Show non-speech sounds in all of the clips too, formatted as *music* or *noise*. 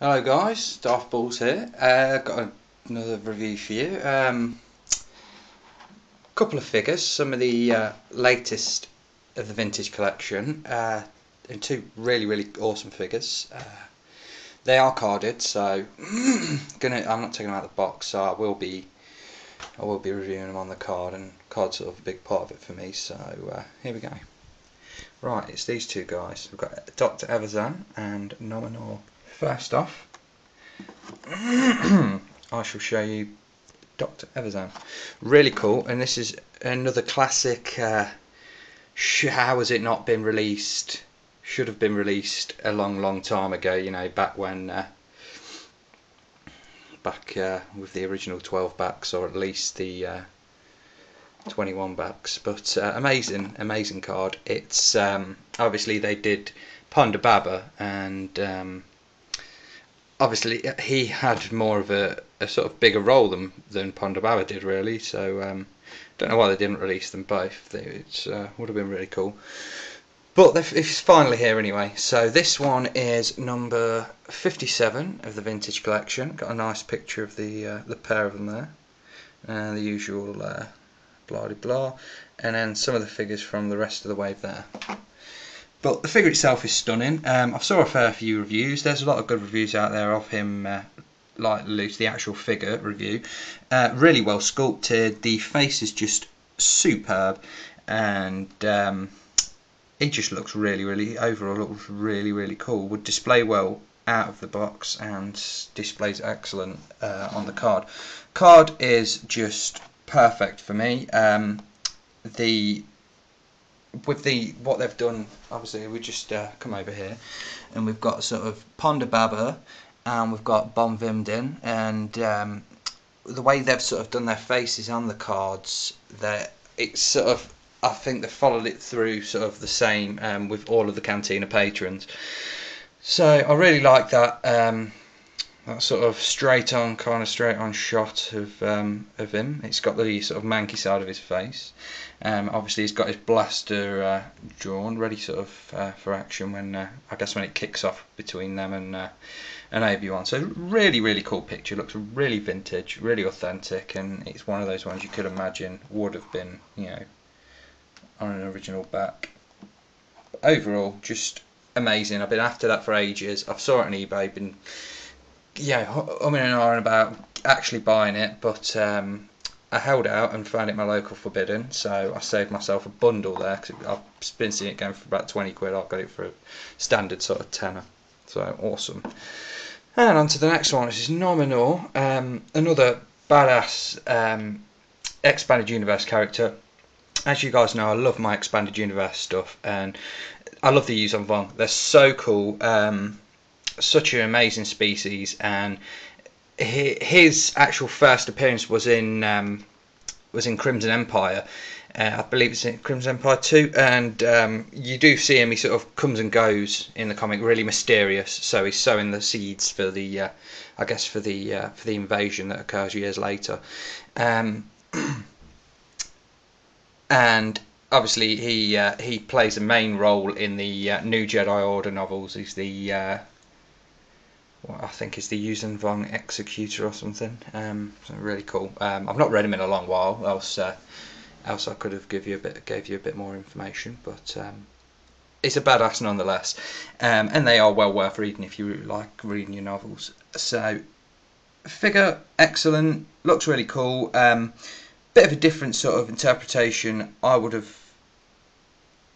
Hello guys, Darth Bools here. Uh, got another review for you. Um, couple of figures, some of the uh, latest of the vintage collection, uh, and two really really awesome figures. Uh, they are carded, so *clears throat* gonna I'm not taking them out of the box, so I will be I will be reviewing them on the card, and card's sort of a big part of it for me. So uh, here we go. Right, it's these two guys. We've got Dr. Evazan and Nom Anor First off, *clears throat* I shall show you Dr. Evazan. Really cool, and this is another classic. Uh, how has it not been released? Should have been released a long, long time ago. You know, back when, uh, back uh, with the original 12 backs, or at least the uh, 21 backs. But uh, amazing, amazing card. It's um, obviously they did Ponda Baba and. Um, obviously he had more of a, a sort of bigger role than than Ponda Baba did really. So um, don't know why they didn't release them both. It uh, would have been really cool. But it's finally here anyway. So this one is number 57 of the vintage collection. Got a nice picture of the uh, the pair of them there, and the usual uh, blah blah, and then some of the figures from the rest of the wave there. But the figure itself is stunning. Um, I saw a fair few reviews. There's a lot of good reviews out there of him, uh, like loose the actual figure review. Uh, really well sculpted. The face is just superb, and um, he just looks really, really overall looks really, really cool. Would display well out of the box and displays excellent uh, on the card. Card is just perfect for me. Um, the with the what they've done, obviously we just uh, come over here, and we've got sort of Ponda Baba, and we've got Bom Vimdin, and um, the way they've sort of done their faces on the cards, that it's sort of I think they followed it through sort of the same um, with all of the Cantina patrons. So I really like that. Um, that sort of straight on, kind of straight on shot of um, of him. It's got the sort of manky side of his face. Um, obviously, he's got his blaster uh, drawn, ready sort of uh, for action when uh, I guess when it kicks off between them and uh, and Obi Wan. So really, really cool picture. Looks really vintage, really authentic, and it's one of those ones you could imagine would have been, you know, on an original back. Overall, just amazing. I've been after that for ages. I've saw it on eBay, been yeah, I'm in an iron about actually buying it, but um, I held out and found it my local Forbidden, so I saved myself a bundle there because I've been seeing it going for about 20 quid. I've got it for a standard sort of tenner, so awesome. And on to the next one, which is Nom Anor, um, another badass um, expanded universe character. As you guys know, I love my expanded universe stuff, and I love the Yuuzhan Vong. They're so cool. Um, such an amazing species, and his actual first appearance was in um, was in Crimson Empire. Uh, I believe it's in Crimson Empire 2, and um, you do see him. He sort of comes and goes in the comic, really mysterious. So he's sowing the seeds for the, uh, I guess, for the uh, for the invasion that occurs years later. Um, *clears throat* and obviously, he uh, he plays a main role in the uh, New Jedi Order novels. He's the uh, what I think is the Yuuzhan Vong Executor or something. Um, really cool. Um, I've not read him in a long while, else uh, else I could have give you a bit gave you a bit more information, but um, it's a badass nonetheless, um, and they are well worth reading if you like reading your novels. So figure excellent, looks really cool. Um, bit of a different sort of interpretation. I would have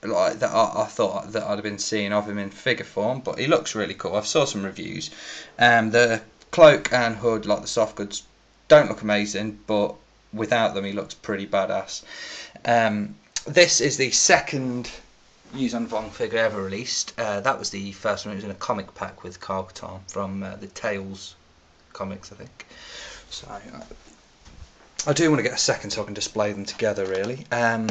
like that I, I, thought that I'd have been seeing of him in figure form, but he looks really cool. I've saw some reviews. Um, the cloak and hood, like the soft goods, don't look amazing, but without them, he looks pretty badass. Um, this is the second Yuuzhan Vong figure ever released. Uh, that was the first one. It was in a comic pack with Carl from uh, the Tales comics, I think. So I do want to get a second so I can display them together, really. Um,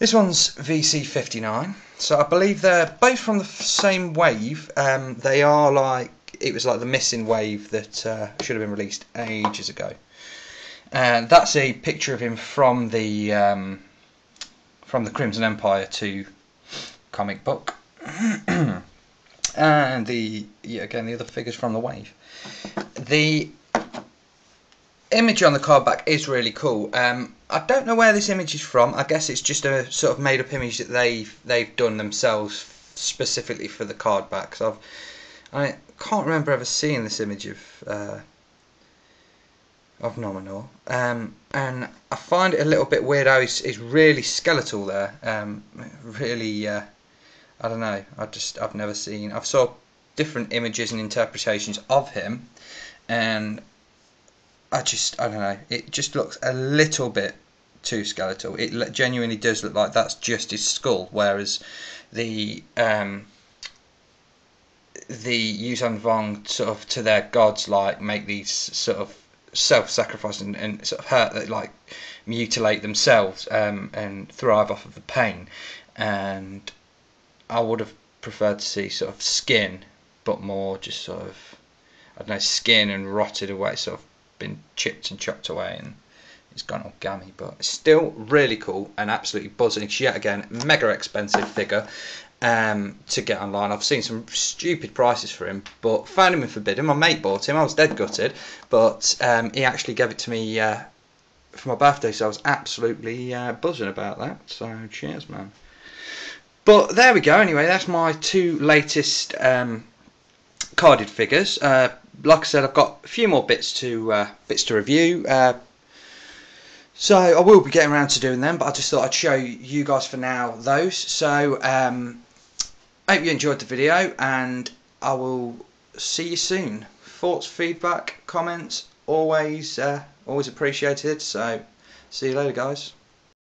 this one's VC59. So I believe they're both from the same wave. Um, they are like, it was like the missing wave that uh, should have been released ages ago. And that's a picture of him from the um, from the Crimson Empire 2 comic book. *clears throat* and the yeah, again the other figures from the wave. The image on the card back is really cool. Um, I don't know where this image is from. I guess it's just a sort of made up image that they've they've done themselves specifically for the card backs. I've I can't remember ever seeing this image of uh, of Nom Anor, um, and I find it a little bit weird how he's, he's really skeletal there. Um, really, uh, I don't know. I just I've never seen. I've saw different images and interpretations of him, and I just I don't know. It just looks a little bit too skeletal. It genuinely does look like that's just his skull, whereas the um, the Yuuzhan Vong sort of to their gods like make these sort of self-sacrifice and, and sort of hurt like mutilate themselves um, and thrive off of the pain and I would have preferred to see sort of skin but more just sort of I don't know skin and rotted away sort of been chipped and chopped away and it's gone all gammy but it's still really cool and absolutely buzzing it's yet again mega expensive figure um, to get online. I've seen some stupid prices for him, but found him in Forbidden. My mate bought him. I was dead gutted, but um, he actually gave it to me uh, for my birthday, so I was absolutely uh, buzzing about that. So cheers, man. But there we go. Anyway, that's my two latest um, carded figures. Uh, like I said, I've got a few more bits to uh, bits to review. Uh, so I will be getting around to doing them, but I just thought I'd show you guys for now those. So um, hope you enjoyed the video and I will see you soon. Thoughts, feedback, comments, always uh, always appreciated. So see you later guys.